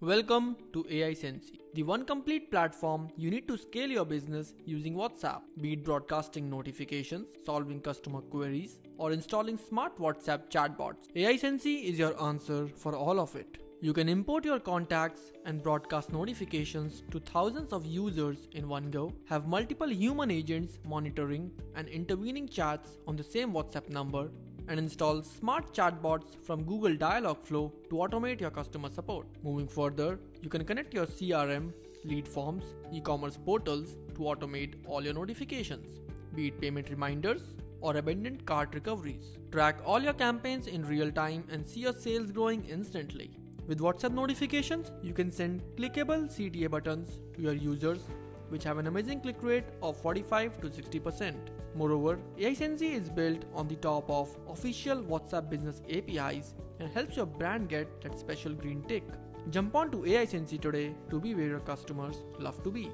Welcome to AiSensy, the one complete platform you need to scale your business using WhatsApp, be it broadcasting notifications, solving customer queries, or installing smart WhatsApp chatbots. AiSensy is your answer for all of it. You can import your contacts and broadcast notifications to thousands of users in one go, have multiple human agents monitoring and intervening chats on the same WhatsApp number, and install smart chatbots from Google Dialogflow to automate your customer support. Moving further, you can connect your CRM, lead forms, e commerce portals to automate all your notifications, be it payment reminders or abandoned cart recoveries. Track all your campaigns in real time and see your sales growing instantly. With WhatsApp notifications, you can send clickable CTA buttons to your users, which have an amazing click rate of 45 to 60%. Moreover, AiSensy is built on the top of official WhatsApp business APIs and helps your brand get that special green tick. Jump on to AiSensy today to be where your customers love to be.